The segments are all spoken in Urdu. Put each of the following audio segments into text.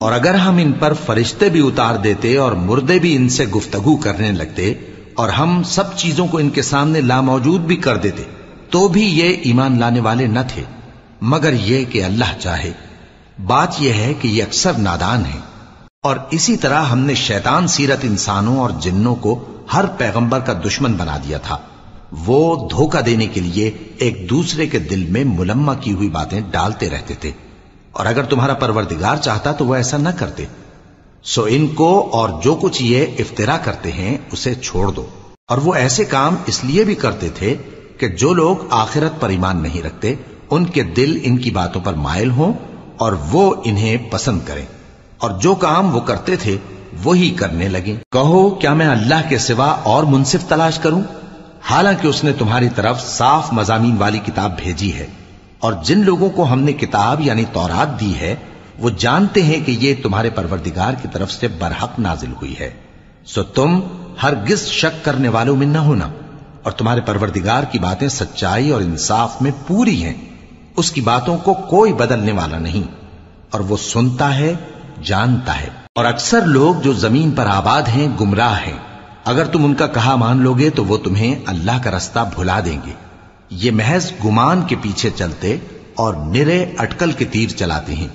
اور اگر ہم ان پر فرشتے بھی اتار دیتے اور مردے بھی ان سے گفتگو کرنے لگتے اور ہم سب چیزوں کو ان کے سامنے لاموجود بھی کر دیتے، تو بھی یہ ایمان لانے والے نہ تھے۔ مگر یہ کہ اللہ چاہے۔ بات یہ ہے کہ یہ اکثر نادان ہیں۔ اور اسی طرح ہم نے شیطان سیرت انسانوں اور جنوں کو ہر پیغمبر کا دشمن بنا دیا تھا۔ وہ دھوکہ دینے کے لیے ایک دوسرے کے دل میں ملمہ کی ہوئی باتیں ڈالتے رہتے تھے۔ اور اگر تمہارا پروردگار چاہتا تو وہ ایسا نہ کرتے۔ سو ان کو اور جو کچھ یہ افطرا کرتے ہیں، اسے چھوڑ دو۔ اور وہ ایسے کام اس لیے بھی کرتے تھے کہ جو لوگ آخرت پر ایمان نہیں رکھتے، ان کے دل ان کی باتوں پر مائل ہوں اور وہ انہیں پسند کریں۔ اور جو کام وہ کرتے تھے، وہی کرنے لگے کہو، کیا میں اللہ کے سوا اور منصف تلاش کروں؟ حالانکہ اس نے تمہاری طرف صاف مضامین والی کتاب بھیجی ہے۔ اور جن لوگوں کو ہم نے کتاب یعنی تورات دی ہے، وہ جانتے ہیں کہ یہ تمہارے پروردگار کی طرف سے برحق نازل ہوئی ہے۔ سو تم ہرگز شک کرنے والوں میں نہ ہونا۔ اور تمہارے پروردگار کی باتیں سچائی اور انصاف میں پوری ہیں۔ اس کی باتوں کو کوئی بدلنے والا نہیں۔ اور وہ سنتا ہے، جانتا ہے۔ اور اکثر لوگ جو زمین پر آباد ہیں، گمراہ ہیں۔ اگر تم ان کا کہا مان لوگے، تو وہ تمہیں اللہ کا رستہ بھلا دیں گے۔ یہ محض گمان کے پیچھے چلتے اور نرے اٹکل کے تیر چلاتے ہیں۔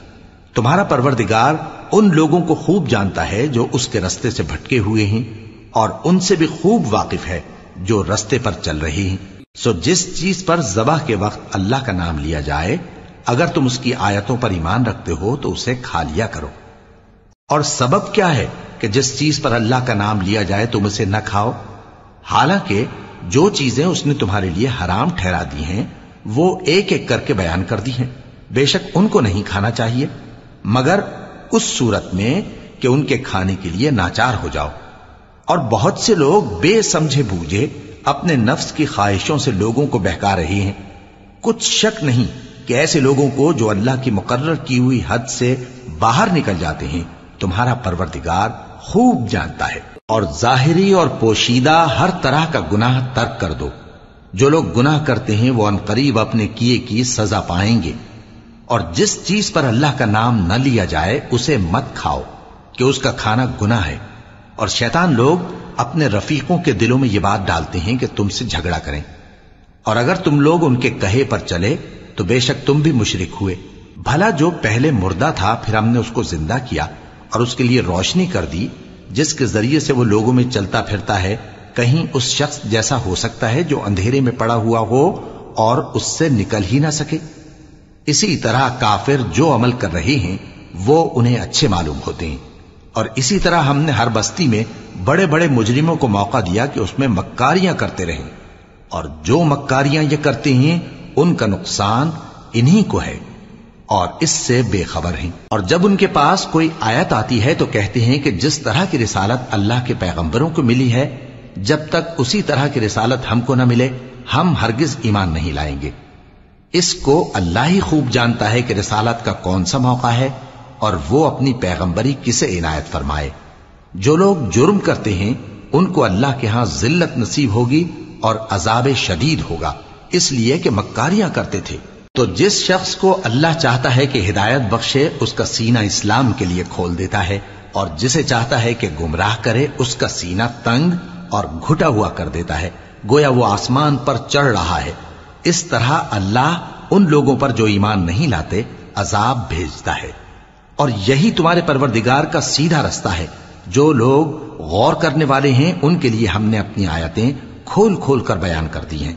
تمہارا پروردگار ان لوگوں کو خوب جانتا ہے جو اس کے رستے سے بھٹکے ہوئے ہیں اور ان سے بھی خوب واقف ہے جو رستے پر چل رہی ہیں۔ سو جس چیز پر ذبح کے وقت اللہ کا نام لیا جائے، اگر تم اس کی آیتوں پر ایمان رکھتے ہو تو اسے کھا لیا کرو۔ اور سبب کیا ہے کہ جس چیز پر اللہ کا نام لیا جائے تم اسے نہ کھاؤ؟ حالانکہ جو چیزیں اس نے تمہارے لیے حرام ٹھہرا دی ہیں، وہ ایک ایک کر کے بیان کر دی ہیں۔ بے شک ان کو نہیں کھانا چاہیے۔ مگر اس صورت میں کہ ان کے کھانے کے لیے ناچار ہو جاؤ۔ اور بہت سے لوگ بے سمجھے بوجھے اپنے نفس کی خواہشوں سے لوگوں کو بہکا رہی ہیں۔ کچھ شک نہیں کہ ایسے لوگوں کو جو اللہ کی مقرر کی ہوئی حد سے باہر نکل جاتے ہیں۔ تمہارا پروردگار خوب جانتا ہے۔ اور ظاہری اور پوشیدہ ہر طرح کا گناہ ترک کر دو۔ جو لوگ گناہ کرتے ہیں، وہ انقریب اپنے کیے کی سزا پائیں گے۔ اور جس چیز پر اللہ کا نام نہ لیا جائے، اسے مت کھاؤ کہ اس کا کھانا گناہ ہے۔ اور شیطان لوگ اپنے رفیقوں کے دلوں میں یہ بات ڈالتے ہیں کہ تم سے جھگڑا کریں۔ اور اگر تم لوگ ان کے کہے پر چلے، تو بے شک تم بھی مشرک ہوئے۔ بھلا جو پہلے مردہ تھا، پھر ہم نے اس کو زندہ کیا اور اس کے لیے روشنی کر دی۔ جس کے ذریعے سے وہ لوگوں میں چلتا پھرتا ہے، کہیں اس شخص جیسا ہو سکتا ہے جو اندھیرے میں پڑا ہوا ہو اور اس سے نکل ہی نہ سکے۔ اسی طرح کافر جو عمل کر رہے ہیں، وہ انہیں اچھے معلوم ہوتے ہیں۔ اور اسی طرح ہم نے ہر بستی میں بڑے بڑے مجرموں کو موقع دیا کہ اس میں مکاریاں کرتے رہیں۔ اور جو مکاریاں یہ کرتے ہیں، ان کا نقصان انہی کو ہے۔ اور اس سے بے خبر ہیں۔ اور جب ان کے پاس کوئی آیت آتی ہے تو کہتے ہیں کہ جس طرح کی رسالت اللہ کے پیغمبروں کو ملی ہے، جب تک اسی طرح کی رسالت ہم کو نہ ملے، ہم ہرگز ایمان نہیں لائیں گے۔ اس کو اللہ ہی خوب جانتا ہے کہ رسالت کا کون سا موقع ہے اور وہ اپنی پیغمبری کسے عنایت فرمائے۔ جو لوگ جرم کرتے ہیں، ان کو اللہ کے ہاں ذلت نصیب ہوگی اور عذاب شدید ہوگا۔ اس لیے کہ مکاریاں کرتے تھے۔ تو جس شخص کو اللہ چاہتا ہے کہ ہدایت بخشے، اس کا سینہ اسلام کے لیے کھول دیتا ہے اور جسے چاہتا ہے کہ گمراہ کرے، اس کا سینہ تنگ اور گھٹا ہوا کر دیتا ہے، گویا وہ آسمان پر چڑھ رہا ہے۔ اس طرح اللہ ان لوگوں پر جو ایمان نہیں لاتے، عذاب بھیجتا ہے۔ اور یہی تمہارے پروردگار کا سیدھا رستہ ہے۔ جو لوگ غور کرنے والے ہیں، ان کے لیے ہم نے اپنی آیتیں کھول کھول کر بیان کر دی ہیں۔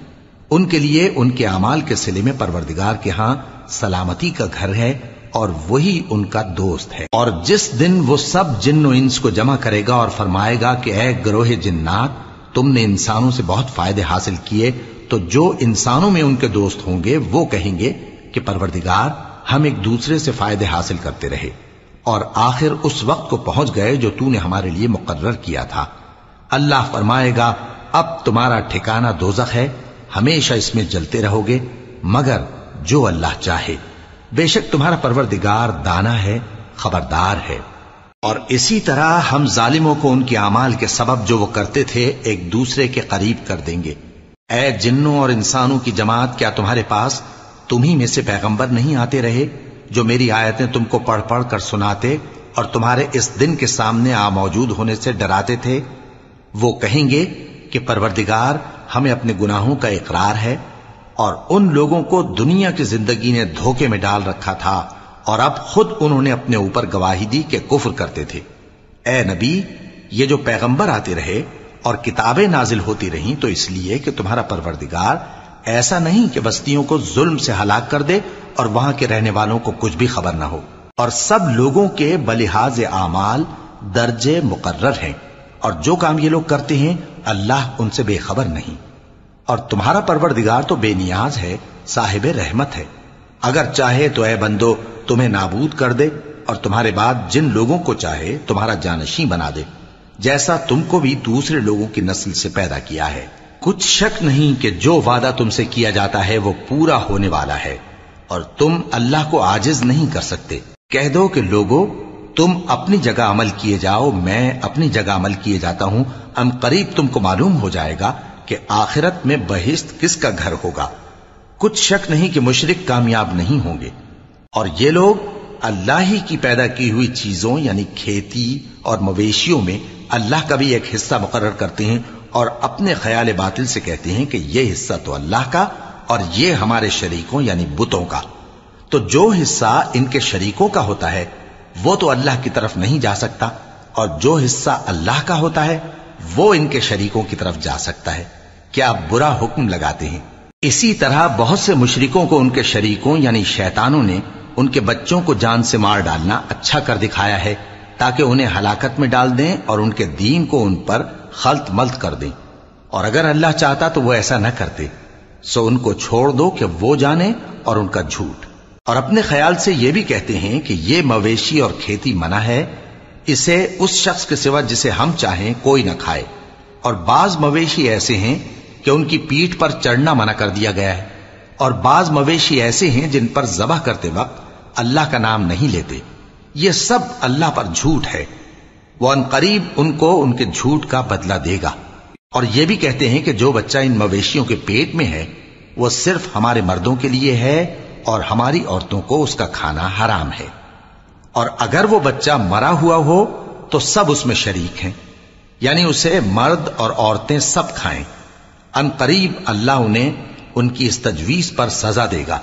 ان کے لیے ان کے اعمال کے سلے میں پروردگار کے ہاں سلامتی کا گھر ہے اور وہی ان کا دوست ہے۔ اور جس دن وہ سب جن و انس کو جمع کرے گا اور فرمائے گا کہ اے گروہ جنات، تم نے انسانوں سے بہت فائدے حاصل کیے، تو جو انسانوں میں ان کے دوست ہوں گے، وہ کہیں گے کہ پروردگار، ہم ایک دوسرے سے فائدے حاصل کرتے رہے اور آخر اس وقت کو پہنچ گئے جو تو نے ہمارے لیے مقرر کیا تھا۔ اللہ فرمائے گا، اب تمہارا ٹھکانہ دوزخ ہے ہمیشہ اس میں جلتے رہو گے، مگر جو اللہ چاہے۔ بے شک تمہارا پروردگار دانا ہے، خبردار ہے۔ اور اسی طرح ہم ظالموں کو ان کے اعمال کے سبب جو وہ کرتے تھے، ایک دوسرے کے قریب کر دیں گے۔ اے جنوں اور انسانوں کی جماعت، کیا تمہارے پاس تمہیں میں سے پیغمبر نہیں آتے رہے جو میری آیتیں تم کو پڑھ پڑھ کر سناتے اور تمہارے اس دن کے سامنے آ موجود ہونے سے ڈراتے تھے؟ وہ کہیں گے کہ پروردگار ہمیں اپنے گناہوں کا اقرار ہے اور ان لوگوں کو دنیا کی زندگی نے دھوکے میں ڈال رکھا تھا اور اب خود انہوں نے اپنے اوپر گواہی دی کہ کفر کرتے تھے۔ اے نبی، یہ جو پیغمبر آتے رہے اور کتابیں نازل ہوتی رہیں تو اس لیے کہ تمہارا پروردگار ایسا نہیں کہ بستیوں کو ظلم سے ہلاک کر دے اور وہاں کے رہنے والوں کو کچھ بھی خبر نہ ہو۔ اور سب لوگوں کے بلحاظ اعمال درجے مقرر ہیں اور جو کام یہ لوگ کرتے ہیں، اللہ ان سے بے خبر نہیں۔ اور تمہارا پروردگار تو بے نیاز ہے، صاحب رحمت ہے۔ اگر چاہے تو اے بندو، تمہیں نابود کر دے اور تمہارے بعد جن لوگوں کو چاہے تمہارا جانشی بنا دے۔ جیسا تم کو بھی دوسرے لوگوں کی نسل سے پیدا کیا ہے۔ کچھ شک نہیں کہ جو وعدہ تم سے کیا جاتا ہے وہ پورا ہونے والا ہے۔ اور تم اللہ کو آجز نہیں کر سکتے۔ کہہ دو کہ لوگو، تم اپنی جگہ عمل کیے جاؤ، میں اپنی جگہ عمل کیے جاتا ہوں۔ ام قریب تم کو معلوم ہو جائے گا۔ کہ آخرت میں بہشت کس کا گھر ہوگا؟ کچھ شک نہیں کہ مشرق کامیاب نہیں ہوں گے۔ اور یہ لوگ اللہ ہی کی پیدا کی ہوئی چیزوں یعنی کھیتی اور مویشیوں میں اللہ کا بھی ایک حصہ مقرر کرتے ہیں اور اپنے خیال باطل سے کہتے ہیں کہ یہ حصہ تو اللہ کا اور یہ ہمارے شریکوں یعنی بتوں کا۔ تو جو حصہ ان کے شریکوں کا ہوتا ہے، وہ تو اللہ کی طرف نہیں جا سکتا۔ اور جو حصہ اللہ کا ہوتا ہے، وہ ان کے شریکوں کی طرف جا سکتا ہے۔ کیا برا حکم لگاتے ہیں۔ اسی طرح بہت سے مشرکوں کو ان کے شریکوں یعنی شیطانوں نے ان کے بچوں کو جان سے مار ڈالنا اچھا کر دکھایا ہے تاکہ انہیں ہلاکت میں ڈال دیں اور ان کے دین کو ان پر خلط ملت کر دیں۔ اور اگر اللہ چاہتا تو وہ ایسا نہ کرتے۔ سو ان کو چھوڑ دو کہ وہ جانے اور ان کا جھوٹ۔ اور اپنے خیال سے یہ بھی کہتے ہیں کہ یہ مویشی اور کھیتی منع ہے۔ اسے اس شخص کے سوا جسے ہم چاہیں کوئی نہ کھائے۔ اور بعض مویشی ایسے ہیں کہ ان کی پیٹھ پر چڑھنا منع کر دیا گیا ہے۔ اور بعض مویشی ایسے ہیں جن پر ذبح کرتے وقت اللہ کا نام نہیں لیتے۔ یہ سب اللہ پر جھوٹ ہے۔ وہ ان قریب ان کو ان کے جھوٹ کا بدلہ دے گا۔ اور یہ بھی کہتے ہیں کہ جو بچہ ان مویشیوں کے پیٹ میں ہے، وہ صرف ہمارے مردوں کے لیے ہے اور ہماری عورتوں کو اس کا کھانا حرام ہے۔ اور اگر وہ بچہ مرا ہوا ہو، تو سب اس میں شریک ہیں۔ یعنی اسے مرد اور عورتیں سب کھائیں۔ ان قریب اللہ انہیں ان کی اس تجویز پر سزا دے گا۔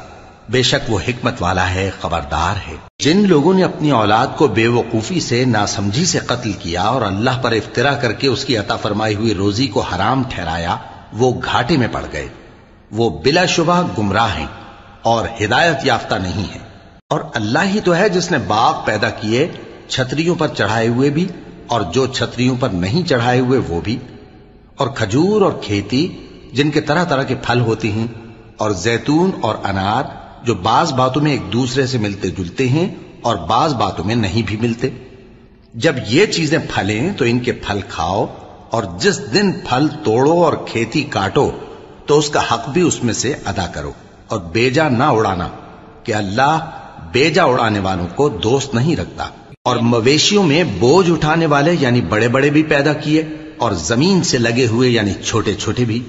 بے شک وہ حکمت والا ہے، خبردار ہے۔ جن لوگوں نے اپنی اولاد کو بے وقوفی سے، ناسمجھی سے قتل کیا اور اللہ پر افطرا کر کے اس کی عطا فرمائی ہوئی روزی کو حرام ٹھہرایا، وہ گھاٹے میں پڑ گئے۔ وہ بلا شبہ گمراہ ہیں اور ہدایت یافتہ نہیں ہے اور اللہ ہی تو ہے جس نے باغ پیدا کیے، چھتریوں پر چڑھائے ہوئے بھی اور جو چھتریوں پر نہیں چڑھائے ہوئے وہ بھی۔ اور کھجور اور کھیتی جن کے طرح طرح کے پھل ہوتے ہیں اور زیتون اور انار جو بعض باتوں میں ایک دوسرے سے ملتے جلتے ہیں اور بعض باتوں میں نہیں بھی ملتے۔ جب یہ چیزیں پھلیں تو ان کے پھل کھاؤ اور جس دن پھل توڑو اور کھیتی کاٹو تو اس کا حق بھی اس میں سے ادا کرو اور بیجا نہ اڑانا کہ اللہ بیجا اڑانے والوں کو دوست نہیں رکھتا۔ اور مویشیوں میں بوجھ اٹھانے والے یعنی بڑے بڑے بھی پیدا کیے اور زمین سے لگے ہوئے یعنی چھوٹے چھوٹے بھی۔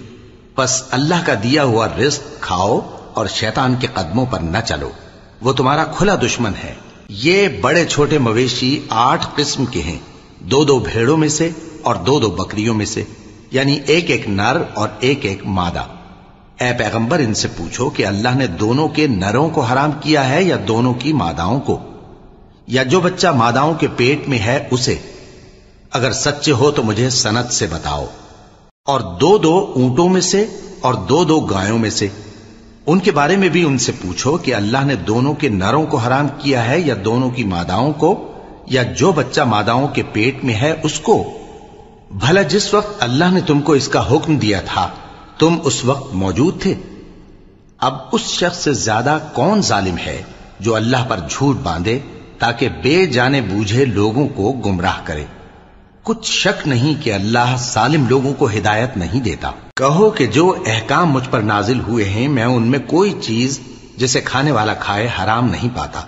بس اللہ کا دیا ہوا رزق کھاؤ اور شیطان کے قدموں پر نہ چلو۔ وہ تمہارا کھلا دشمن ہے۔ یہ بڑے چھوٹے مویشی آٹھ قسم کے ہیں۔ دو دو بھیڑوں میں سے اور دو دو بکریوں میں سے۔ یعنی ایک ایک نر اور ایک ایک مادہ۔ اے پیغمبر، ان سے پوچھو کہ اللہ نے دونوں کے نروں کو حرام کیا ہے یا دونوں کی ماداؤں کو؟ یا جو بچہ ماداؤں کے پیٹ میں ہے اسے۔ اگر سچے ہو تو مجھے سنت سے بتاؤ۔ اور دو دو اونٹوں میں سے اور دو دو گایوں میں سے۔ ان کے بارے میں بھی ان سے پوچھو کہ اللہ نے دونوں کے نروں کو حرام کیا ہے یا دونوں کی ماداؤں کو، یا جو بچہ ماداؤں کے پیٹ میں ہے اس کو۔ بھلا جس وقت اللہ نے تم کو اس کا حکم دیا تھا، تم اس وقت موجود تھے۔ اب اس شخص سے زیادہ کون ظالم ہے جو اللہ پر جھوٹ باندھے تاکہ بے جانے بوجھے لوگوں کو گمراہ کرے۔ کچھ شک نہیں کہ اللہ سالم لوگوں کو ہدایت نہیں دیتا۔ کہو کہ جو احکام مجھ پر نازل ہوئے ہیں، میں ان میں کوئی چیز جسے کھانے والا کھائے حرام نہیں پاتا۔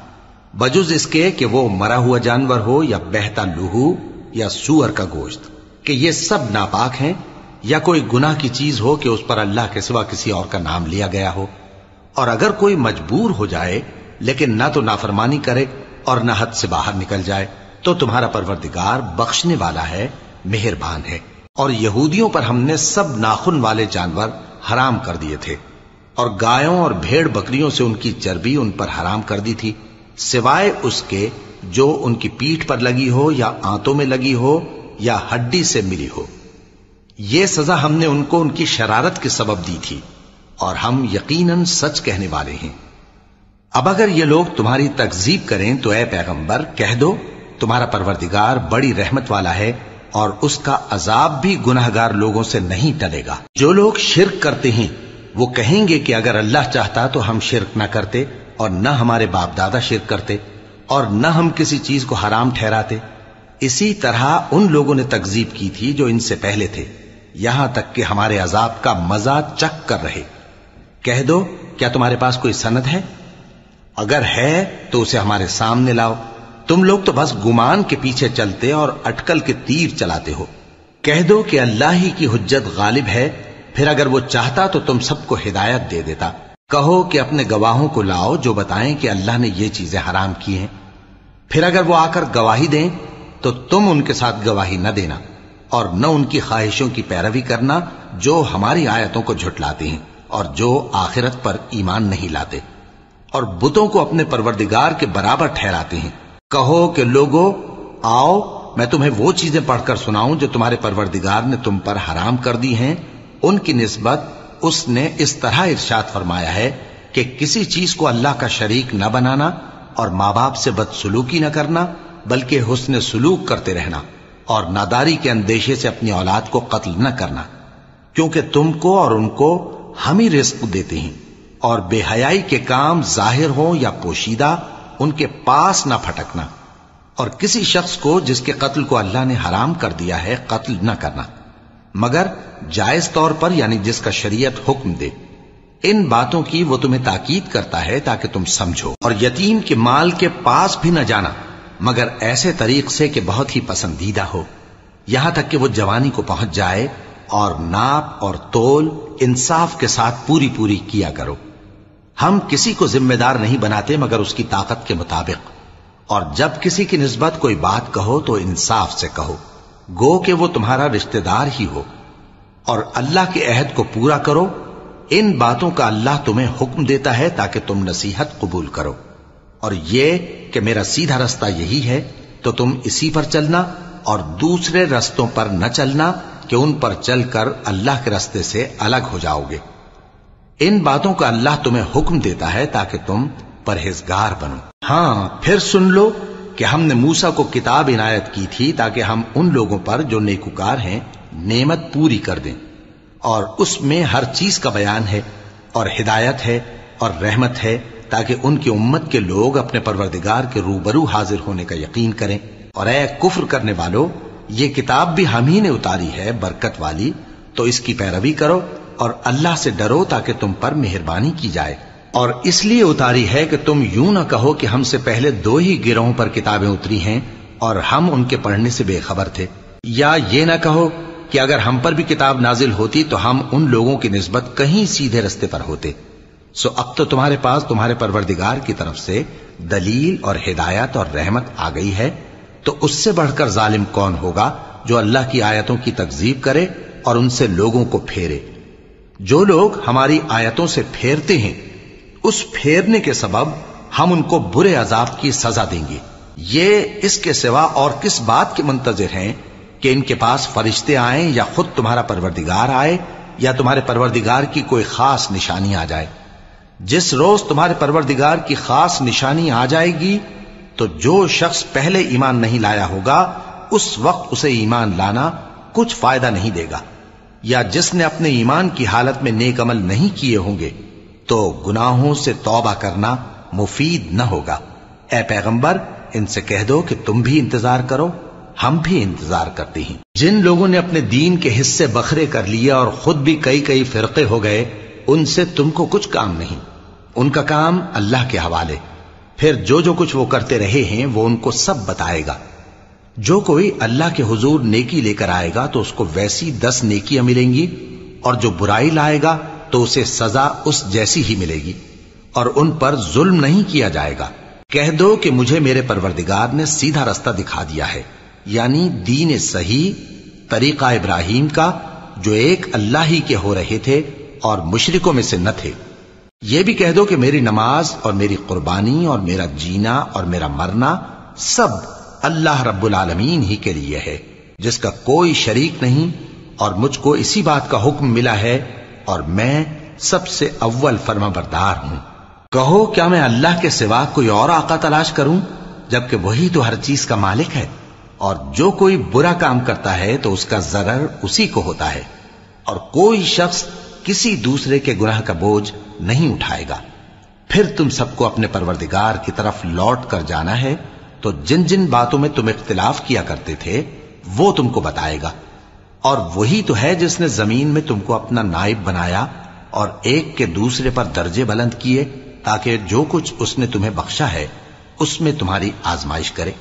بجز اس کے کہ وہ مرا ہوا جانور ہو یا بہتا لوہو یا سور کا گوشت۔ کہ یہ سب ناپاک ہیں، یا کوئی گناہ کی چیز ہو کہ اس پر اللہ کے سوا کسی اور کا نام لیا گیا ہو۔ اور اگر کوئی مجبور ہو جائے، لیکن نہ تو نافرمانی کرے اور نہ حد سے باہر نکل جائے۔ تو تمہارا پروردگار بخشنے والا ہے، مہربان ہے۔ اور یہودیوں پر ہم نے سب ناخن والے جانور حرام کر دیے تھے۔ اور گایوں اور بھیڑ بکریوں سے ان کی چربی ان پر حرام کر دی تھی، سوائے اس کے جو ان کی پیٹھ پر لگی ہو یا آنتوں میں لگی ہو یا ہڈی سے ملی ہو۔ یہ سزا ہم نے ان کو ان کی شرارت کے سبب دی تھی۔ اور ہم یقیناً سچ کہنے والے ہیں۔ اب اگر یہ لوگ تمہاری تکزیب کریں تو اے پیغمبر، کہہ دو تمہارا پروردگار بڑی رحمت والا ہے اور اس کا عذاب بھی گناہ گار لوگوں سے نہیں ٹلے گا۔ جو لوگ شرک کرتے ہیں، وہ کہیں گے کہ اگر اللہ چاہتا تو ہم شرک نہ کرتے اور نہ ہمارے باپ دادا شرک کرتے اور نہ ہم کسی چیز کو حرام ٹھہراتے۔ اسی طرح ان لوگوں نے تکزیب کی تھی جو ان سے پہلے تھے۔ یہاں تک کہ ہمارے عذاب کا مزہ چک کر رہے۔ کہہ دو، کیا تمہارے پاس کوئی سند ہے؟ اگر ہے تو اسے ہمارے سامنے لاؤ۔ تم لوگ تو بس گمان کے پیچھے چلتے اور اٹکل کے تیر چلاتے ہو۔ کہہ دو کہ اللہ ہی کی حجت غالب ہے، پھر اگر وہ چاہتا تو تم سب کو ہدایت دے دیتا۔ کہو کہ اپنے گواہوں کو لاؤ جو بتائیں کہ اللہ نے یہ چیزیں حرام کی ہیں۔ پھر اگر وہ آ کر گواہی دیں تو تم ان کے ساتھ گواہی نہ دینا اور نہ ان کی خواہشوں کی پیروی کرنا جو ہماری آیتوں کو جھٹلاتے ہیں اور جو آخرت پر ایمان نہیں لاتے۔ اور بتوں کو اپنے پروردگار کے برابر ٹھہراتے ہیں۔ کہو کہ لوگو، آؤ، میں تمہیں وہ چیزیں پڑھ کر سناؤں جو تمہارے پروردگار نے تم پر حرام کر دی ہیں۔ ان کی نسبت اس نے اس طرح ارشاد فرمایا ہے کہ کسی چیز کو اللہ کا شریک نہ بنانا اور ماں باپ سے بد سلوکی نہ کرنا، بلکہ حسن سلوک کرتے رہنا اور ناداری کے اندیشے سے اپنی اولاد کو قتل نہ کرنا۔ کیونکہ تم کو اور ان کو ہم ہی رزق دیتے ہیں اور بے حیائی کے کام ظاہر ہوں یا پوشیدہ ان کے پاس نہ پھٹکنا اور کسی شخص کو جس کے قتل کو اللہ نے حرام کر دیا ہے قتل نہ کرنا۔ مگر جائز طور پر یعنی جس کا شریعت حکم دے۔ ان باتوں کی وہ تمہیں تاکید کرتا ہے تاکہ تم سمجھو۔ اور یتیم کے مال کے پاس بھی نہ جانا، مگر ایسے طریق سے کہ بہت ہی پسندیدہ ہو۔ یہاں تک کہ وہ جوانی کو پہنچ جائے اور ناپ اور تول انصاف کے ساتھ پوری پوری کیا کرو۔ ہم کسی کو ذمہ دار نہیں بناتے مگر اس کی طاقت کے مطابق۔ اور جب کسی کی نسبت کوئی بات کہو تو انصاف سے کہو۔ گو کہ وہ تمہارا رشتہ دار ہی ہو۔ اور اللہ کے عہد کو پورا کرو۔ ان باتوں کا اللہ تمہیں حکم دیتا ہے تاکہ تم نصیحت قبول کرو۔ اور یہ کہ میرا سیدھا رستہ یہی ہے، تو تم اسی پر چلنا اور دوسرے رستوں پر نہ چلنا کہ ان پر چل کر اللہ کے رستے سے الگ ہو جاؤ گے۔ ان باتوں کا اللہ تمہیں حکم دیتا ہے تاکہ تم پرہیزگار بنو۔ ہاں پھر سن لو کہ ہم نے موسا کو کتاب عنایت کی تھی تاکہ ہم ان لوگوں پر جو نیکوکار ہیں، نعمت پوری کر دیں۔ اور اس میں ہر چیز کا بیان ہے، اور ہدایت ہے، اور رحمت ہے، تاکہ ان کی امت کے لوگ اپنے پروردگار کے روبرو حاضر ہونے کا یقین کریں۔ اور اے کفر کرنے والوں یہ کتاب بھی ہم ہی نے اتاری ہے، برکت والی۔ تو اس کی پیروی کرو۔ اور اللہ سے ڈرو تاکہ تم پر مہربانی کی جائے۔ اور اس لیے اتاری ہے کہ تم یوں نہ کہو کہ ہم سے پہلے دو ہی گروہوں پر کتابیں اتری ہیں اور ہم ان کے پڑھنے سے بے خبر تھے۔ یا یہ نہ کہو کہ اگر ہم پر بھی کتاب نازل ہوتی تو ہم ان لوگوں کی نسبت کہیں سیدھے رستے پر ہوتے۔ سو اب تو تمہارے پاس تمہارے پروردگار کی طرف سے دلیل اور ہدایت اور رحمت آ گئی ہے۔ تو اس سے بڑھ کر ظالم کون ہوگا جو اللہ کی آیتوں کی تکزیب کرے اور ان سے لوگوں کو پھیرے؟ جو لوگ ہماری آیتوں سے پھیرتے ہیں، اس پھیرنے کے سبب ہم ان کو برے عذاب کی سزا دیں گے۔ یہ اس کے سوا اور کس بات کے منتظر ہیں کہ ان کے پاس فرشتے آئیں یا خود تمہارا پروردگار آئے یا تمہارے پروردگار کی کوئی خاص نشانی آ جائے۔ جس روز تمہارے پروردگار کی خاص نشانی آ جائے گی، تو جو شخص پہلے ایمان نہیں لایا ہوگا، اس وقت اسے ایمان لانا کچھ فائدہ نہیں دے گا۔ یا جس نے اپنے ایمان کی حالت میں نیک عمل نہیں کیے ہوں گے، تو گناہوں سے توبہ کرنا مفید نہ ہوگا۔ اے پیغمبر، ان سے کہہ دو کہ تم بھی انتظار کرو، ہم بھی انتظار کرتے ہیں۔ جن لوگوں نے اپنے دین کے حصے بکھرے کر لیے اور خود بھی کئی کئی فرقے ہو گئے، ان سے تم کو کچھ کام نہیں۔ ان کا کام اللہ کے حوالے۔ پھر جو جو کچھ وہ کرتے رہے ہیں، وہ ان کو سب بتائے گا۔ جو کوئی اللہ کے حضور نیکی لے کر آئے گا تو اس کو ویسی دس نیکیاں ملیں گی، اور جو برائی لائے گا تو اسے سزا اس جیسی ہی ملے گی، اور ان پر ظلم نہیں کیا جائے گا۔ کہہ دو کہ مجھے میرے پروردگار نے سیدھا رستہ دکھا دیا ہے یعنی دین صحیح، طریقہ ابراہیم کا، جو ایک اللہ ہی کے ہو رہے تھے اور مشرکوں میں سے نہ تھے۔ یہ بھی کہہ دو کہ میری نماز اور میری قربانی اور میرا جینا اور میرا مرنا سب اللہ رب العالمین ہی کے لیے ہے، جس کا کوئی شریک نہیں اور مجھ کو اسی بات کا حکم ملا ہے اور میں سب سے اول فرما بردار ہوں۔ کہو، کیا میں اللہ کے سوا کوئی اور آقا تلاش کروں؟ جبکہ وہی تو ہر چیز کا مالک ہے۔ اور جو کوئی برا کام کرتا ہے تو اس کا ضرر اسی کو ہوتا ہے۔ اور کوئی شخص کسی دوسرے کے گناہ کا بوجھ نہیں اٹھائے گا۔ پھر تم سب کو اپنے پروردگار کی طرف لوٹ کر جانا ہے۔ تو جن جن باتوں میں تم اختلاف کیا کرتے تھے، وہ تم کو بتائے گا۔ اور وہی تو ہے جس نے زمین میں تم کو اپنا نائب بنایا اور ایک کے دوسرے پر درجے بلند کیے تاکہ جو کچھ اس نے تمہیں بخشا ہے، اس میں تمہاری آزمائش کرے۔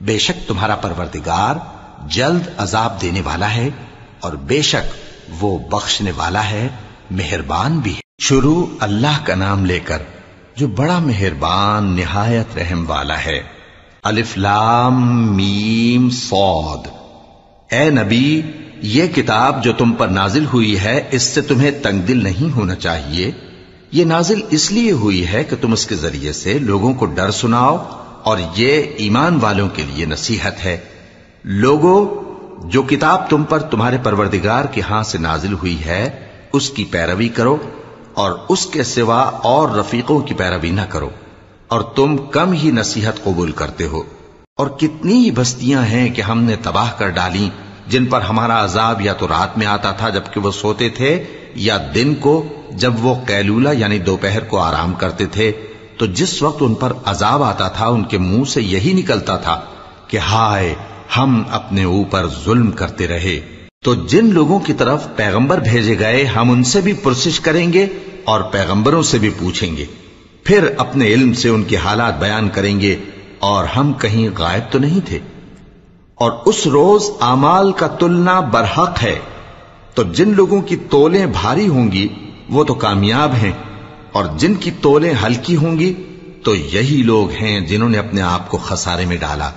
بے شک تمہارا پروردگار جلد عذاب دینے والا ہے اور بے شک وہ بخشنے والا ہے، مہربان بھی ہے۔ شروع اللہ کا نام لے کر، جو بڑا مہربان، نہایت رحم والا ہے۔ الف لام میم صاد۔ اے نبی، یہ کتاب جو تم پر نازل ہوئی ہے، اس سے تمہیں تنگ دل نہیں ہونا چاہیے۔ یہ نازل اس لیے ہوئی ہے کہ تم اس کے ذریعے سے لوگوں کو ڈر سناؤ، اور یہ ایمان والوں کے لیے نصیحت ہے۔ لوگوں جو کتاب تم پر تمہارے پروردگار کے ہاں سے نازل ہوئی ہے، اس کی پیروی کرو، اور اس کے سوا اور رفیقوں کی پیروی نہ کرو۔ اور تم کم ہی نصیحت قبول کرتے ہو۔ اور کتنی ہی بستیاں ہیں کہ ہم نے تباہ کر ڈالی، جن پر ہمارا عذاب یا تو رات میں آتا تھا جبکہ وہ سوتے تھے، یا دن کو جب وہ قیلولہ یعنی دوپہر کو آرام کرتے تھے، تو جس وقت ان پر عذاب آتا تھا، ان کے منہ سے یہی نکلتا تھا کہ ہائے، ہم اپنے اوپر ظلم کرتے رہے۔ تو جن لوگوں کی طرف پیغمبر بھیجے گئے، ہم ان سے بھی پرسش کریں گے اور پیغمبروں سے بھی پوچھیں گے۔ پھر اپنے علم سے ان کے حالات بیان کریں گے اور ہم کہیں غائب تو نہیں تھے۔ اور اس روز امال کا تلنا برحق ہے۔ تو جن لوگوں کی تولیں بھاری ہوں گی، وہ تو کامیاب ہیں۔ اور جن کی تولیں ہلکی ہوں گی، تو یہی لوگ ہیں جنہوں نے اپنے آپ کو خسارے میں ڈالا۔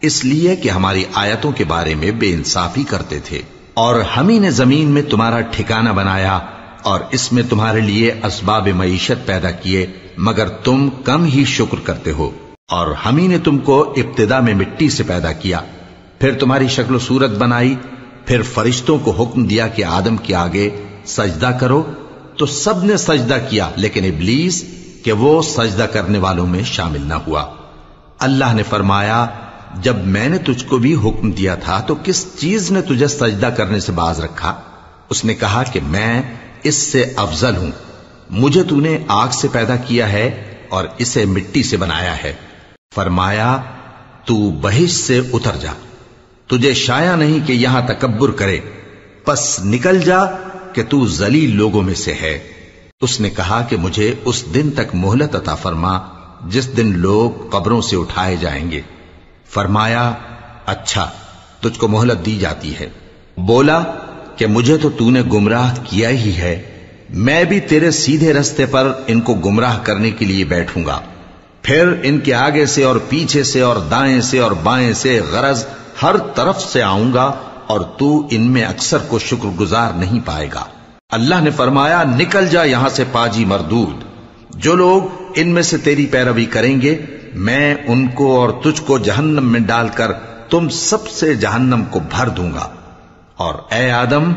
اس لیے کہ ہماری آیتوں کے بارے میں بے انصافی کرتے تھے۔ اور ہم ہی نے زمین میں تمہارا ٹھکانہ بنایا اور اس میں تمہارے لیے اسباب معیشت پیدا کیے۔ مگر تم کم ہی شکر کرتے ہو اور ہم ہی نے تم کو ابتدا میں مٹی سے پیدا کیا۔ پھر تمہاری شکل و صورت بنائی۔ پھر فرشتوں کو حکم دیا کہ آدم کے آگے سجدہ کرو۔ تو سب نے سجدہ کیا، لیکن ابلیس کہ وہ سجدہ کرنے والوں میں شامل نہ ہوا۔ اللہ نے فرمایا، جب میں نے تجھ کو بھی حکم دیا تھا، تو کس چیز نے تجھے سجدہ کرنے سے باز رکھا؟ اس نے کہا کہ میں اس سے افضل ہوں۔ مجھے تو نے آگ سے پیدا کیا ہے اور اسے مٹی سے بنایا ہے۔ فرمایا، تو بہش سے اتر جا۔ تجھے شایا نہیں کہ یہاں تکبر کرے۔ پس نکل جا کہ تو زلیل لوگوں میں سے ہے۔ اس نے کہا کہ مجھے اس دن تک مہلت عطا فرما، جس دن لوگ قبروں سے اٹھائے جائیں گے۔ فرمایا اچھا تجھ کو مہلت دی جاتی ہے۔ بولا کہ مجھے تو تو نے گمراہ کیا ہی ہے۔ میں بھی تیرے سیدھے رستے پر ان کو گمراہ کرنے کے لیے بیٹھوں گا۔ پھر ان کے آگے سے اور پیچھے سے اور دائیں سے اور بائیں سے غرض ہر طرف سے آؤں گا اور تو ان میں اکثر کو شکر گزار نہیں پائے گا۔ اللہ نے فرمایا، نکل جا یہاں سے پاجی مردود۔ جو لوگ ان میں سے تیری پیروی کریں گے، میں ان کو اور تجھ کو جہنم میں ڈال کر تم سب سے جہنم کو بھر دوں گا۔ اور اے آدم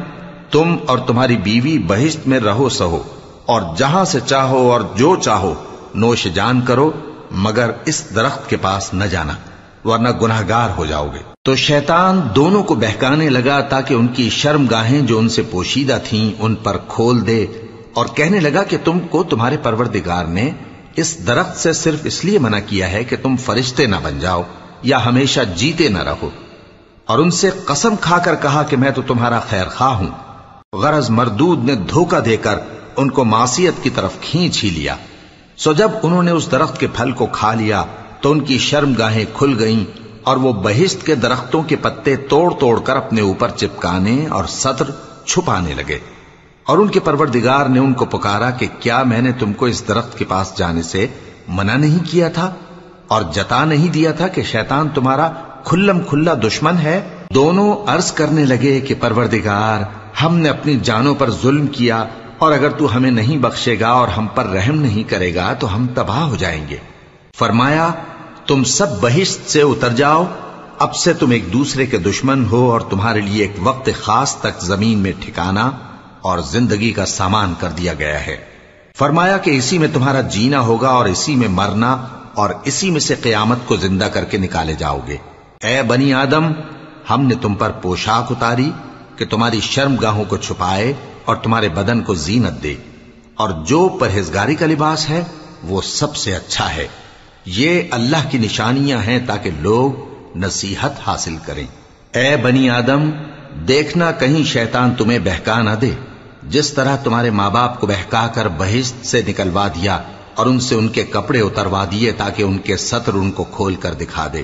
تم اور تمہاری بیوی بہشت میں رہو سہو، اور جہاں سے چاہو اور جو چاہو نوش جان کرو، مگر اس درخت کے پاس نہ جانا، ورنہ گناہ گار ہو جاؤ گے۔ تو شیطان دونوں کو بہکانے لگا تاکہ ان کی شرم گاہیں جو ان سے پوشیدہ تھیں ان پر کھول دے، اور کہنے لگا کہ تم کو تمہارے پروردگار نے اس درخت سے صرف اس لیے منع کیا ہے کہ تم فرشتے نہ بن جاؤ یا ہمیشہ جیتے نہ رہو۔ اور ان سے قسم کھا کر کہا کہ میں تو تمہارا خیر خواہ ہوں۔ غرض مردود نے دھوکہ دے کر ان کو معصیت کی طرف کھینچ ہی لیا۔ سو جب انہوں نے اس درخت کے پھل کو کھا لیا تو ان کی شرم گاہیں کھل گئیں اور وہ بہشت کے درختوں کے پتے توڑ توڑ کر اپنے اوپر چپکانے اور سطر چھپانے لگے۔ اور ان کے پروردگار نے ان کو پکارا کہ کیا میں نے تم کو اس درخت کے پاس جانے سے منع نہیں کیا تھا اور جتا نہیں دیا تھا کہ شیطان تمہارا کھلم کھلا دشمن ہے؟ دونوں عرض کرنے لگے کہ پروردگار ہم نے اپنی جانوں پر ظلم کیا اور اگر تو ہمیں نہیں بخشے گا اور ہم پر رحم نہیں کرے گا تو ہم تباہ ہو جائیں گے۔ فرمایا، تم سب بہشت سے اتر جاؤ، اب سے تم ایک دوسرے کے دشمن ہو اور تمہارے لیے ایک وقت خاص تک زمین میں ٹھکانا اور زندگی کا سامان کر دیا گیا ہے۔ فرمایا کہ اسی میں تمہارا جینا ہوگا اور اسی میں مرنا اور اسی میں سے قیامت کو زندہ کر کے نکالے جاؤ گے۔ اے بنی آدم، ہم نے تم پر پوشاک اتاری کہ تمہاری شرم گاہوں کو چھپائے اور تمہارے بدن کو زینت دے۔ اور جو پرہیزگاری کا لباس ہے، وہ سب سے اچھا ہے۔ یہ اللہ کی نشانیاں ہیں تاکہ لوگ نصیحت حاصل کریں۔ اے بنی آدم، دیکھنا کہیں شیطان تمہیں بہکا نہ دے۔ جس طرح تمہارے ماں باپ کو بہکا کر بہشت سے نکلوا دیا اور ان سے ان کے کپڑے اتروا دیے تاکہ ان کے سطر ان کو کھول کر دکھا دے۔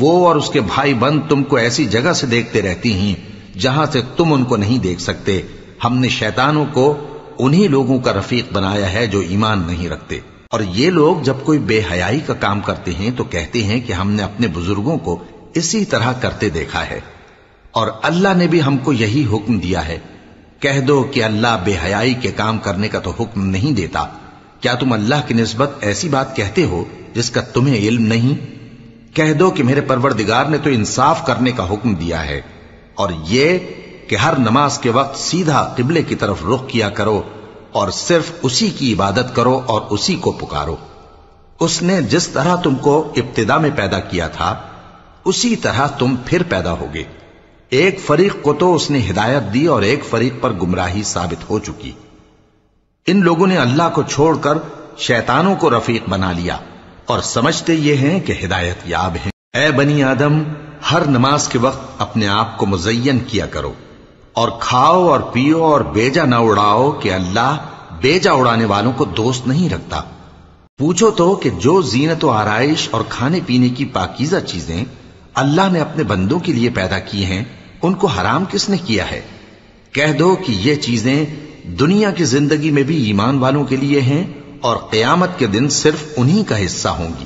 وہ اور اس کے بھائی بند تم کو ایسی جگہ سے دیکھتے رہتی ہیں جہاں سے تم ان کو نہیں دیکھ سکتے، ہم نے شیطانوں کو انہی لوگوں کا رفیق بنایا ہے جو ایمان نہیں رکھتے۔ اور یہ لوگ جب کوئی بے حیائی کا کام کرتے ہیں تو کہتے ہیں کہ ہم نے اپنے بزرگوں کو اسی طرح کرتے دیکھا ہے۔ اور اللہ نے بھی ہم کو یہی حکم دیا ہے۔ کہہ دو کہ اللہ بے حیائی کے کام کرنے کا تو حکم نہیں دیتا۔ کیا تم اللہ کی نسبت ایسی بات کہتے ہو جس کا تمہیں علم نہیں؟ کہہ دو کہ میرے پروردگار نے تو انصاف کرنے کا حکم دیا ہے۔ اور یہ کہ ہر نماز کے وقت سیدھا قبلے کی طرف رخ کیا کرو اور صرف اسی کی عبادت کرو اور اسی کو پکارو۔ اس نے جس طرح تم کو ابتدا میں پیدا کیا تھا، اسی طرح تم پھر پیدا ہوگے۔ ایک فریق کو تو اس نے ہدایت دی اور ایک فریق پر گمراہی ثابت ہو چکی۔ ان لوگوں نے اللہ کو چھوڑ کر شیطانوں کو رفیق بنا لیا اور سمجھتے یہ ہیں کہ ہدایت یاب ہیں۔ اے بنی آدم ہر نماز کے وقت اپنے آپ کو مزین کیا کرو اور کھاؤ اور پیو اور بیجا نہ اڑاؤ کہ اللہ بیجا اڑانے والوں کو دوست نہیں رکھتا۔ پوچھو تو کہ جو زینت و آرائش اور کھانے پینے کی پاکیزہ چیزیں اللہ نے اپنے بندوں کے لیے پیدا کی ہیں، ان کو حرام کس نے کیا ہے؟ کہہ دو کہ یہ چیزیں دنیا کی زندگی میں بھی ایمان والوں کے لیے ہیں اور قیامت کے دن صرف انہی کا حصہ ہوں گی۔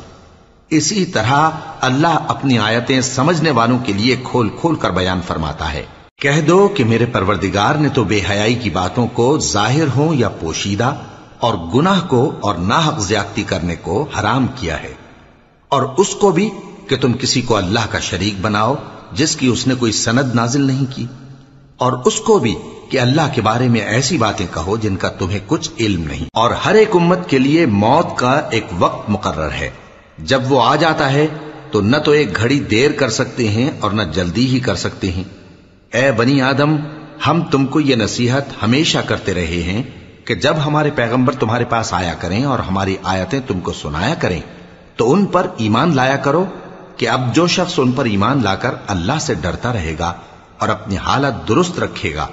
اسی طرح اللہ اپنی آیتیں سمجھنے والوں کے لیے کھول کھول کر بیان فرماتا ہے۔ کہہ دو کہ میرے پروردگار نے تو بے حیائی کی باتوں کو ظاہر ہوں یا پوشیدہ اور گناہ کو اور ناحق زیادتی کرنے کو حرام کیا ہے۔ اور اس کو بھی کہ تم کسی کو اللہ کا شریک بناؤ جس کی اس نے کوئی سند نازل نہیں کی۔ اور اس کو بھی کہ اللہ کے بارے میں ایسی باتیں کہو جن کا تمہیں کچھ علم نہیں۔ اور ہر ایک امت کے لیے موت کا ایک وقت مقرر ہے۔ جب وہ آ جاتا ہے تو نہ تو ایک گھڑی دیر کر سکتے ہیں اور نہ جلدی ہی کر سکتے ہیں۔ اے بنی آدم، ہم تم کو یہ نصیحت ہمیشہ کرتے رہے ہیں کہ جب ہمارے پیغمبر تمہارے پاس آیا کریں اور ہماری آیتیں تم کو سنایا کریں، تو ان پر ایمان لایا کرو کہ اب جو شخص ان پر ایمان لا کر اللہ سے ڈرتا رہے گا اور اپنی حالت درست رکھے گا،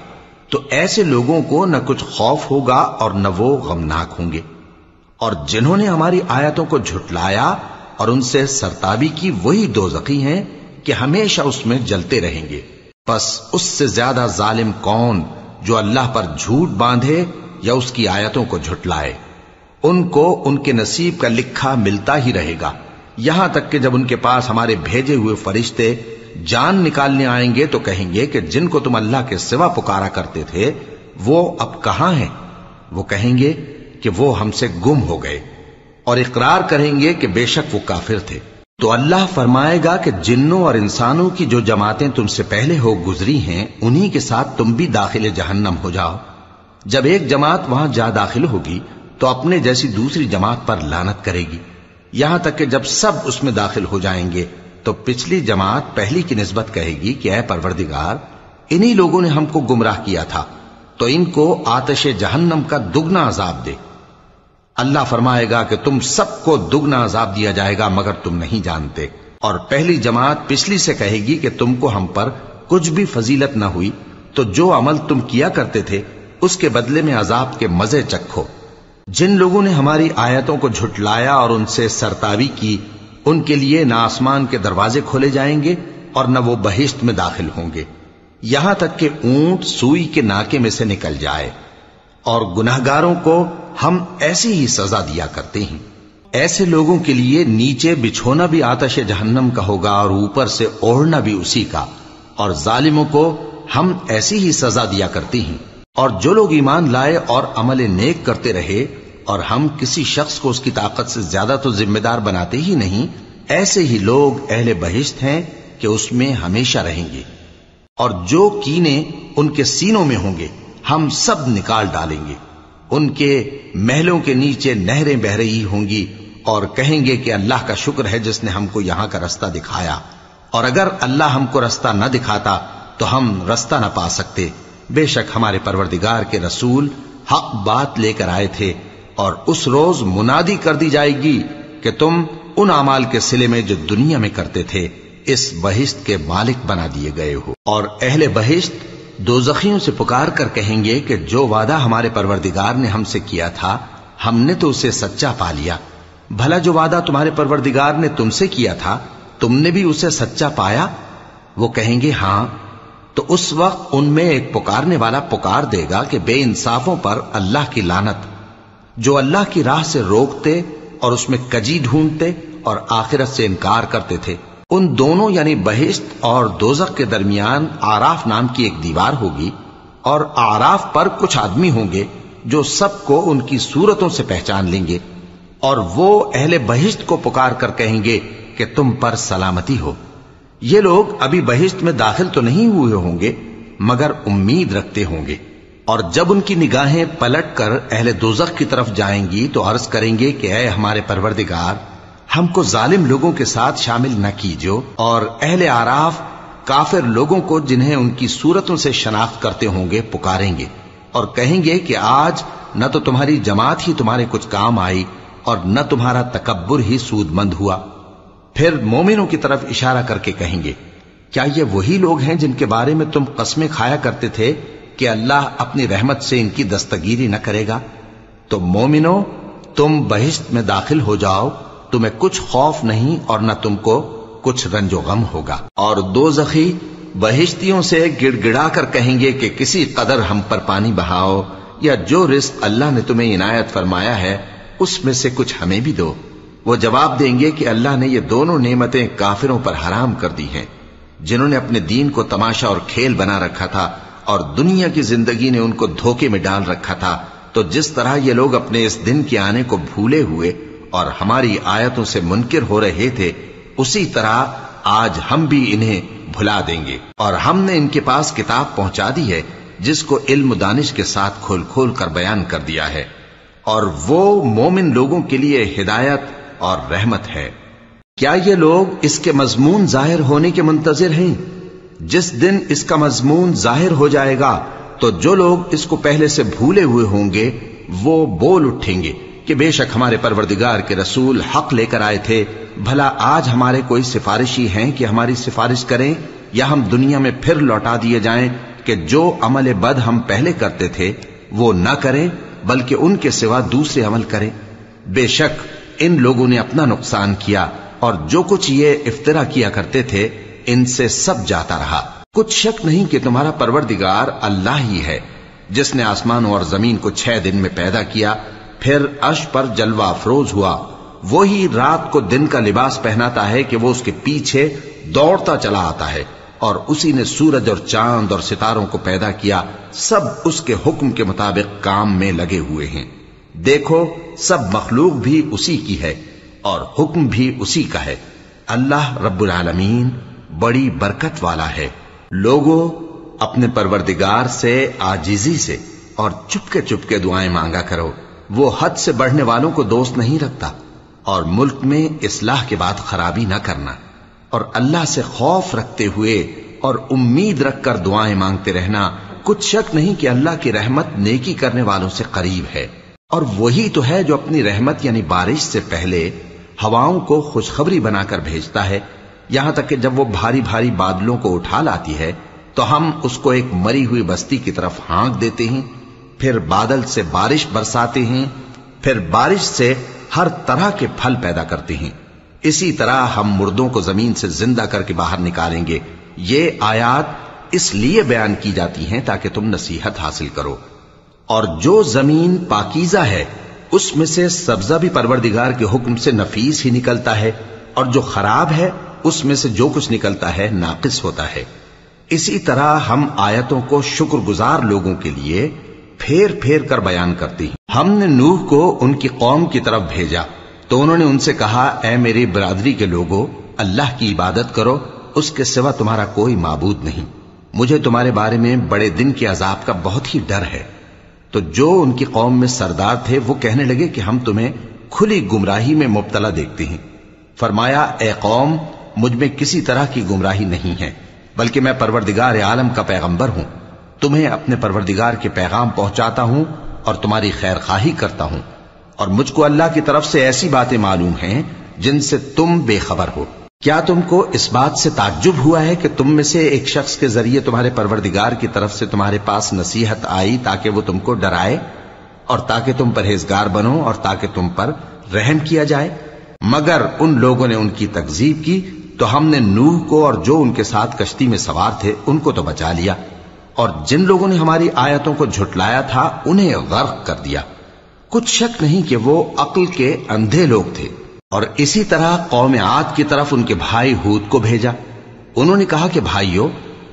تو ایسے لوگوں کو نہ کچھ خوف ہوگا اور نہ وہ غمناک ہوں گے۔ اور جنہوں نے ہماری آیتوں کو جھٹلایا اور ان سے سرتابی کی وہی دو ہیں کہ ہمیشہ اس میں جلتے رہیں گے۔ پس اس سے زیادہ ظالم کون جو اللہ پر جھوٹ باندھے یا اس کی آیتوں کو جھٹلائے؟ ان کو ان کے نصیب کا لکھا ملتا ہی رہے گا۔ یہاں تک کہ جب ان کے پاس ہمارے بھیجے ہوئے فرشتے جان نکالنے آئیں گے تو کہیں گے کہ جن کو تم اللہ کے سوا پکارا کرتے تھے، وہ اب کہاں ہیں؟ وہ کہیں گے کہ وہ ہم سے گم ہو گئے۔ اور اقرار کریں گے کہ بے شک وہ کافر تھے۔ تو اللہ فرمائے گا کہ جنوں اور انسانوں کی جو جماعتیں تم سے پہلے ہو گزری ہیں، انہی کے ساتھ تم بھی داخل جہنم ہو جاؤ۔ جب ایک جماعت وہاں جا داخل ہوگی، تو اپنے جیسی دوسری جماعت پر لانت کرے گی۔ یہاں تک کہ جب سب اس میں داخل ہو جائیں گے، تو پچھلی جماعت پہلی کی نسبت کہے گی کہ اے پروردگار، انہی لوگوں نے ہم کو گمراہ کیا تھا۔ تو ان کو آتش جہنم کا دگنا عذاب دے۔ اللہ فرمائے گا کہ تم سب کو دگنا عذاب دیا جائے گا مگر تم نہیں جانتے۔ اور پہلی جماعت پچھلی سے کہے گی کہ تم کو ہم پر کچھ بھی فضیلت نہ ہوئی، تو جو عمل تم کیا کرتے تھے، اس کے بدلے میں عذاب کے مزے چکھو۔ جن لوگوں نے ہماری آیتوں کو جھٹلایا اور ان سے سرتابی کی، ان کے لیے نہ آسمان کے دروازے کھولے جائیں گے اور نہ وہ بہشت میں داخل ہوں گے۔ یہاں تک کہ اونٹ سوئی کے ناکے میں سے نکل جائے۔ اور گناہگاروں کو ہم ایسی ہی سزا دیا کرتے ہیں۔ ایسے لوگوں کے لیے نیچے بچھونا بھی آتش جہنم کا ہوگا اور اوپر سے اوڑھنا بھی اسی کا۔ اور ظالموں کو ہم ایسی ہی سزا دیا کرتی ہیں۔ اور جو لوگ ایمان لائے اور عمل نیک کرتے رہے، اور ہم کسی شخص کو اس کی طاقت سے زیادہ تو ذمہ دار بناتے ہی نہیں، ایسے ہی لوگ اہل بہشت ہیں کہ اس میں ہمیشہ رہیں گے۔ اور جو کینے ان کے سینوں میں ہوں گے۔ ہم سب نکال ڈالیں گے۔ ان کے محلوں کے نیچے نہریں بہ رہی ہوں گی اور کہیں گے کہ اللہ کا شکر ہے جس نے ہم کو یہاں کا رستہ دکھایا۔ اور اگر اللہ ہم کو رستہ نہ دکھاتا تو ہم رستہ نہ پا سکتے۔ بے شک ہمارے پروردگار کے رسول حق بات لے کر آئے تھے اور اس روز منادی کر دی جائے گی کہ تم ان اعمال کے سلے میں جو دنیا میں کرتے تھے اس بہشت کے مالک بنا دیے گئے ہو۔ اور اہل بہشت دوزخیوں سے پکار کر کہیں گے کہ جو وعدہ ہمارے پروردگار نے ہم سے کیا تھا، ہم نے تو اسے سچا پا لیا۔ بھلا جو وعدہ تمہارے پروردگار نے تم سے کیا تھا، تم نے بھی اسے سچا پایا؟ وہ کہیں گے ہاں۔ تو اس وقت ان میں ایک پکارنے والا پکار دے گا کہ بے انصافوں پر اللہ کی لانت جو اللہ کی راہ سے روکتے اور اس میں کجی ڈھونڈتے اور آخرت سے انکار کرتے تھے۔ ان دونوں یعنی بہشت اور دوزخ کے درمیان آراف نام کی ایک دیوار ہوگی اور آراف پر کچھ آدمی ہوں گے جو سب کو ان کی صورتوں سے پہچان لیں گے اور وہ اہل بہشت کو پکار کر کہیں گے کہ تم پر سلامتی ہو۔ یہ لوگ ابھی بہشت میں داخل تو نہیں ہوئے ہوں گے، مگر امید رکھتے ہوں گے۔ اور جب ان کی نگاہیں پلٹ کر اہل دوزخ کی طرف جائیں گی تو عرض کریں گے کہ اے ہمارے پروردگار ہم کو ظالم لوگوں کے ساتھ شامل نہ کیجو اور اہل آراف کافر لوگوں کو جنہیں ان کی صورتوں سے شناخت کرتے ہوں گے پکاریں گے اور کہیں گے کہ آج نہ تو تمہاری جماعت ہی تمہارے کچھ کام آئی اور نہ تمہارا تکبر ہی سود مند ہوا۔ پھر مومنوں کی طرف اشارہ کر کے کہیں گے، کیا یہ وہی لوگ ہیں جن کے بارے میں تم قسمیں کھایا کرتے تھے کہ اللہ اپنی رحمت سے ان کی دستگیری نہ کرے گا؟ تو مومنو تم بہشت میں داخل ہو جاؤ تمہیں کچھ خوف نہیں اور نہ تم کو کچھ رنج و غم ہوگا۔ اور دو زخی بہشتیوں سے گڑ گڑا کر کہیں گے کہ کسی قدر ہم پر پانی بہاؤ یا جو رزق اللہ نے تمہیں عنایت فرمایا ہے، اس میں سے کچھ ہمیں بھی دو۔ وہ جواب دیں گے کہ اللہ نے یہ دونوں نعمتیں کافروں پر حرام کر دی ہیں۔ جنہوں نے اپنے دین کو تماشا اور کھیل بنا رکھا تھا اور دنیا کی زندگی نے ان کو دھوکے میں ڈال رکھا تھا۔ تو جس طرح یہ لوگ اپنے اس دن کے آنے کو بھولے ہوئے اور ہماری آیتوں سے منکر ہو رہے تھے، اسی طرح آج ہم بھی انہیں بھلا دیں گے۔ اور ہم نے ان کے پاس کتاب پہنچا دی ہے، جس کو علم دانش کے ساتھ کھول کھول کر بیان کر دیا ہے۔ اور وہ مومن لوگوں کے لیے ہدایت اور رحمت ہے۔ کیا یہ لوگ اس کے مضمون ظاہر ہونے کے منتظر ہیں؟ جس دن اس کا مضمون ظاہر ہو جائے گا، تو جو لوگ اس کو پہلے سے بھولے ہوئے ہوں گے، وہ بول اٹھیں گے۔ کہ بے شک ہمارے پروردگار کے رسول حق لے کر آئے تھے، بھلا آج ہمارے کوئی سفارشی ہیں کہ ہماری سفارش کریں یا ہم دنیا میں پھر لوٹا دیے جائیں کہ جو عمل بد ہم پہلے کرتے تھے، وہ نہ کریں، بلکہ ان کے سوا دوسرے عمل کریں۔ بے شک ان لوگوں نے اپنا نقصان کیا اور جو کچھ یہ افطرا کیا کرتے تھے، ان سے سب جاتا رہا۔ کچھ شک نہیں کہ تمہارا پروردگار اللہ ہی ہے، جس نے آسمان اور زمین کو چھ دن میں پیدا کیا پھر عرش پر جلوہ افروز ہوا۔ وہی رات کو دن کا لباس پہناتا ہے کہ وہ اس کے پیچھے دوڑتا چلا آتا ہے اور اسی نے سورج اور چاند اور ستاروں کو پیدا کیا۔ سب اس کے حکم کے مطابق کام میں لگے ہوئے ہیں۔ دیکھو، سب مخلوق بھی اسی کی ہے اور حکم بھی اسی کا ہے۔ اللہ رب العالمین بڑی برکت والا ہے۔ لوگوں اپنے پروردگار سے آجیزی سے اور چپکے چپکے دعائیں مانگا کرو۔ وہ حد سے بڑھنے والوں کو دوست نہیں رکھتا اور ملک میں اصلاح کے بعد خرابی نہ کرنا اور اللہ سے خوف رکھتے ہوئے اور امید رکھ کر دعائیں مانگتے رہنا کچھ شک نہیں کہ اللہ کی رحمت نیکی کرنے والوں سے قریب ہے۔ اور وہی تو ہے جو اپنی رحمت یعنی بارش سے پہلے ہواؤں کو خوشخبری بنا کر بھیجتا ہے۔ یہاں تک کہ جب وہ بھاری بھاری بادلوں کو اٹھا لاتی ہے تو ہم اس کو ایک مری ہوئی بستی کی طرف ہانک دیتے ہیں۔ پھر بادل سے بارش برساتے ہیں، پھر بارش سے ہر طرح کے پھل پیدا کرتے ہیں۔ اسی طرح ہم مردوں کو زمین سے زندہ کر کے باہر نکالیں گے۔ یہ آیات اس لیے بیان کی جاتی ہیں تاکہ تم نصیحت حاصل کرو۔ اور جو زمین پاکیزہ ہے، اس میں سے سبزہ بھی پروردگار کے حکم سے نفیس ہی نکلتا ہے، اور جو خراب ہے، اس میں سے جو کچھ نکلتا ہے، ناقص ہوتا ہے۔ اسی طرح ہم آیتوں کو شکر گزار لوگوں کے لیے پھیر پھیر کر بیان کرتی ہم نے نوح کو ان کی قوم کی طرف بھیجا۔ تو انہوں نے ان سے کہا، اے میری برادری کے لوگوں اللہ کی عبادت کرو، اس کے سوا تمہارا کوئی معبود نہیں۔ مجھے تمہارے بارے میں بڑے دن کے عذاب کا بہت ہی ڈر ہے۔ تو جو ان کی قوم میں سردار تھے، وہ کہنے لگے کہ ہم تمہیں کھلی گمراہی میں مبتلا دیکھتے ہیں۔ فرمایا، اے قوم، مجھ میں کسی طرح کی گمراہی نہیں ہے، بلکہ میں پروردگار عالم کا پیغمبر ہوں۔ تمہیں اپنے پروردگار کے پیغام پہنچاتا ہوں اور تمہاری خیر خواہی کرتا ہوں۔ اور مجھ کو اللہ کی طرف سے ایسی باتیں معلوم ہیں جن سے تم بے خبر ہو۔ کیا تم کو اس بات سے تعجب ہوا ہے کہ تم میں سے ایک شخص کے ذریعے تمہارے پروردگار کی طرف سے تمہارے پاس نصیحت آئی تاکہ وہ تم کو ڈرائے اور تاکہ تم پرہیزگار بنو اور تاکہ تم پر رحم کیا جائے؟ مگر ان لوگوں نے ان کی تکزیب کی تو ہم نے نوح کو اور جو ان کے ساتھ کشتی میں سوار تھے ان کو تو بچا لیا۔ اور جن لوگوں نے ہماری آیتوں کو جھٹلایا تھا، انہیں غرق کر دیا۔ کچھ شک نہیں کہ وہ عقل کے اندھے لوگ تھے۔ اور اسی طرح قوم عاد کی طرف ان کے بھائی ہود کو بھیجا۔ انہوں نے کہا کہ بھائیو،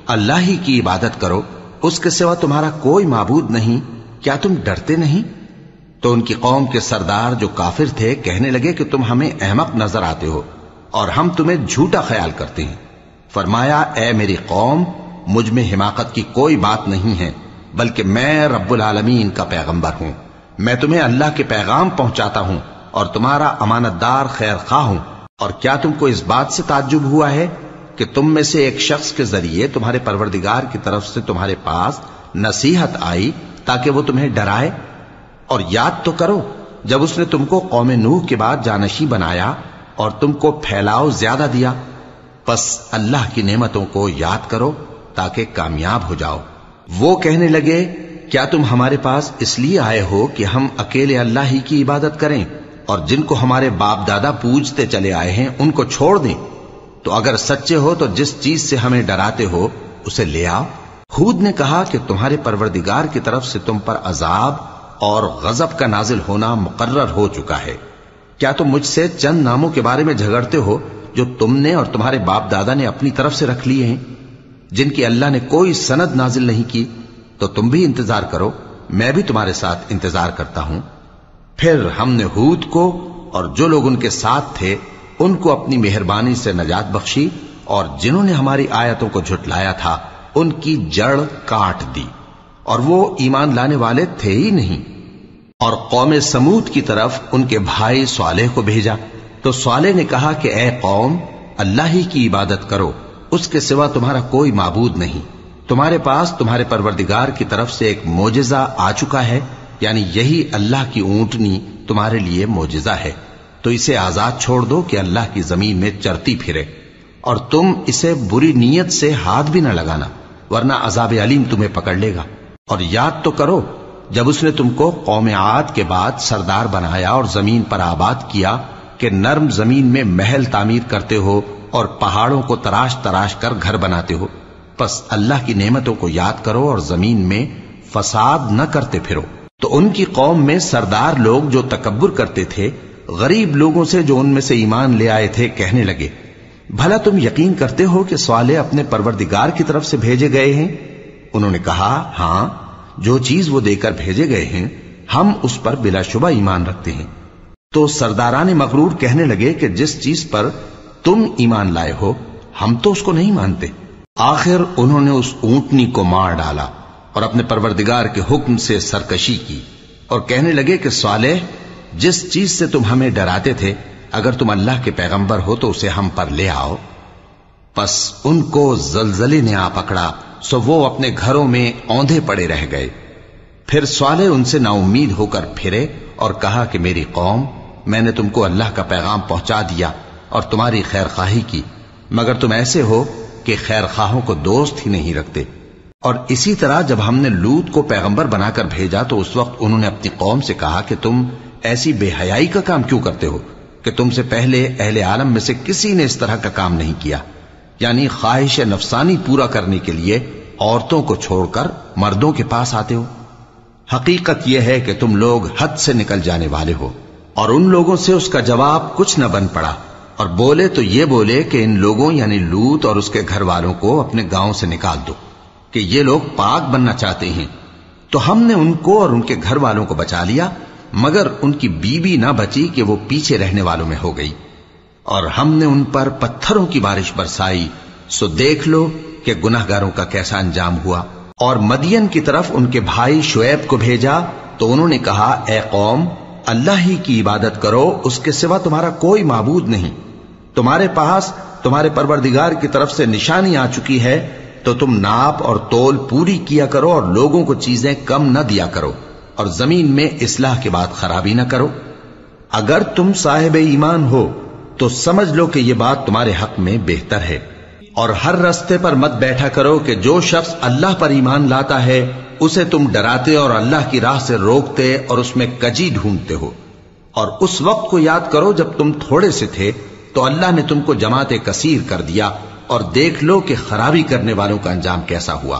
اللہ ہی کی عبادت کرو، اس کے سوا تمہارا کوئی معبود نہیں، کیا تم ڈرتے نہیں؟ تو ان کی قوم کے سردار جو کافر تھے کہنے لگے کہ تم ہمیں احمق نظر آتے ہو اور ہم تمہیں جھوٹا خیال کرتے ہیں۔ فرمایا، اے میری قوم مجھ میں حماقت کی کوئی بات نہیں ہے، بلکہ میں رب العالمین کا پیغمبر ہوں۔ میں تمہیں اللہ کے پیغام پہنچاتا ہوں اور تمہارا امانت دار خیر خواہ ہوں۔ اور کیا تم کو اس بات سے تعجب ہوا ہے کہ تم میں سے ایک شخص کے ذریعے تمہارے پروردگار کی طرف سے تمہارے پاس نصیحت آئی تاکہ وہ تمہیں ڈرائے؟ اور یاد تو کرو، جب اس نے تم کو قوم نوح کے بعد جانشی بنایا اور تم کو پھیلاؤ زیادہ دیا، پس اللہ کی نعمتوں کو یاد کرو۔ تاکہ کامیاب ہو جاؤ۔ وہ کہنے لگے، کیا تم ہمارے پاس اس لیے آئے ہو کہ ہم اکیلے اللہ ہی کی عبادت کریں اور جن کو ہمارے باپ دادا پوجتے چلے آئے ہیں، ان کو چھوڑ دیں؟ تو اگر سچے ہو تو جس چیز سے ہمیں ڈراتے ہو، اسے لے آؤ۔ خود نے کہا کہ تمہارے پروردگار کی طرف سے تم پر عذاب اور غضب کا نازل ہونا مقرر ہو چکا ہے۔ کیا تم مجھ سے چند ناموں کے بارے میں جھگڑتے ہو جو تم نے اور تمہارے باپ دادا نے اپنی طرف سے رکھ لیے ہیں؟ جن کی اللہ نے کوئی سند نازل نہیں کی، تو تم بھی انتظار کرو، میں بھی تمہارے ساتھ انتظار کرتا ہوں۔ پھر ہم نے ہود کو اور جو لوگ ان کے ساتھ تھے، ان کو اپنی مہربانی سے نجات بخشی اور جنہوں نے ہماری آیتوں کو جھٹلایا تھا، ان کی جڑ کاٹ دی۔ اور وہ ایمان لانے والے تھے ہی نہیں۔ اور قوم سمود کی طرف ان کے بھائی صالح کو بھیجا۔ تو صالح نے کہا کہ اے قوم، اللہ ہی کی عبادت کرو۔ اس کے سوا تمہارا کوئی معبود نہیں۔ تمہارے پاس تمہارے پروردگار کی طرف سے ایک موجزہ آ چکا ہے یعنی یہی اللہ کی اونٹنی تمہارے لیے موجزہ ہے۔ تو اسے آزاد چھوڑ دو کہ اللہ کی زمین میں چرتی پھرے۔ اور تم اسے بری نیت سے ہاتھ بھی نہ لگانا، ورنہ عذاب علیم تمہیں پکڑ لے گا۔ اور یاد تو کرو، جب اس نے تم کو قوم عاد کے بعد سردار بنایا اور زمین پر آباد کیا کہ نرم زمین میں محل تعمیر کرتے ہو اور پہاڑوں کو تراش تراش کر گھر بناتے ہو۔ پس اللہ کی نعمتوں کو یاد کرو اور زمین میں فساد نہ کرتے پھرو۔ تو ان کی قوم میں سردار لوگ جو تکبر کرتے تھے، غریب لوگوں سے جو ان میں سے ایمان لے آئے تھے، کہنے لگے، بھلا تم یقین کرتے ہو کہ سوالے اپنے پروردگار کی طرف سے بھیجے گئے ہیں؟ انہوں نے کہا ہاں جو چیز وہ دے کر بھیجے گئے ہیں، ہم اس پر بلا شبہ ایمان رکھتے ہیں۔ تو سرداران مغرور کہنے لگے کہ جس چیز پر تم ایمان لائے ہو، ہم تو اس کو نہیں مانتے۔ آخر انہوں نے اس اونٹنی کو مار ڈالا اور اپنے پروردگار کے حکم سے سرکشی کی اور کہنے لگے کہ صالح، جس چیز سے تم ہمیں ڈراتے تھے، اگر تم اللہ کے پیغمبر ہو تو اسے ہم پر لے آؤ۔ پس ان کو زلزلے نے آ پکڑا، سو وہ اپنے گھروں میں اوندے پڑے رہ گئے۔ پھر سوالے ان سے نا امید ہو کر پھرے اور کہا کہ میری قوم، میں نے تم کو اللہ کا پیغام پہنچا دیا۔ اور تمہاری خیر خواہی کی۔ مگر تم ایسے ہو کہ خیر خواہوں کو دوست ہی نہیں رکھتے۔ اور اسی طرح جب ہم نے لوت کو پیغمبر بنا کر بھیجا تو اس وقت انہوں نے اپنی قوم سے کہا کہ تم ایسی بے حیائی کا کام کیوں کرتے ہو کہ تم سے پہلے اہل عالم میں سے کسی نے اس طرح کا کام نہیں کیا۔ یعنی خواہش نفسانی پورا کرنے کے لیے عورتوں کو چھوڑ کر مردوں کے پاس آتے ہو۔ حقیقت یہ ہے کہ تم لوگ حد سے نکل جانے والے ہو اور ان لوگوں سے اس کا جواب کچھ نہ بن پڑا۔ اور بولے تو یہ بولے کہ ان لوگوں یعنی لوت اور اس کے گھر والوں کو اپنے گاؤں سے نکال دو کہ یہ لوگ پاک بننا چاہتے ہیں۔ تو ہم نے ان کو اور ان کے گھر والوں کو بچا لیا، مگر ان کی بیوی نہ بچی کہ وہ پیچھے رہنے والوں میں ہو گئی۔ اور ہم نے ان پر پتھروں کی بارش برسائی۔ سو دیکھ لو کہ گناہ گاروں کا کیسا انجام ہوا۔ اور مدین کی طرف ان کے بھائی شعیب کو بھیجا۔ تو انہوں نے کہا، اے قوم، اللہ ہی کی عبادت کرو، اس کے سوا تمہارا کوئی معبود نہیں۔ تمہارے پاس تمہارے پروردگار کی طرف سے نشانی آ چکی ہے، تو تم ناپ اور تول پوری کیا کرو اور لوگوں کو چیزیں کم نہ دیا کرو اور زمین میں اصلاح کے بعد خرابی نہ کرو۔ اگر تم صاحب ایمان ہو، تو سمجھ لو کہ یہ بات تمہارے حق میں بہتر ہے۔ اور ہر رستے پر مت بیٹھا کرو کہ جو شخص اللہ پر ایمان لاتا ہے، اسے تم ڈراتے اور اللہ کی راہ سے روکتے اور اس میں کجی ڈھونڈتے ہو۔ اور اس وقت کو یاد کرو جب تم تھوڑے سے تھے تو اللہ نے تم کو جماعت کثیر کر دیا اور دیکھ لو کہ خرابی کرنے والوں کا انجام کیسا ہوا۔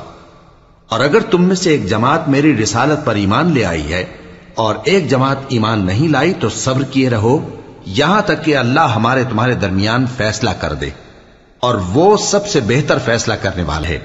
اور اگر تم میں سے ایک جماعت میری رسالت پر ایمان لے آئی ہے اور ایک جماعت ایمان نہیں لائی تو صبر کیے رہو۔ یہاں تک کہ اللہ ہمارے تمہارے درمیان فیصلہ کر دے اور وہ سب سے بہتر فیصلہ کرنے والے ہے۔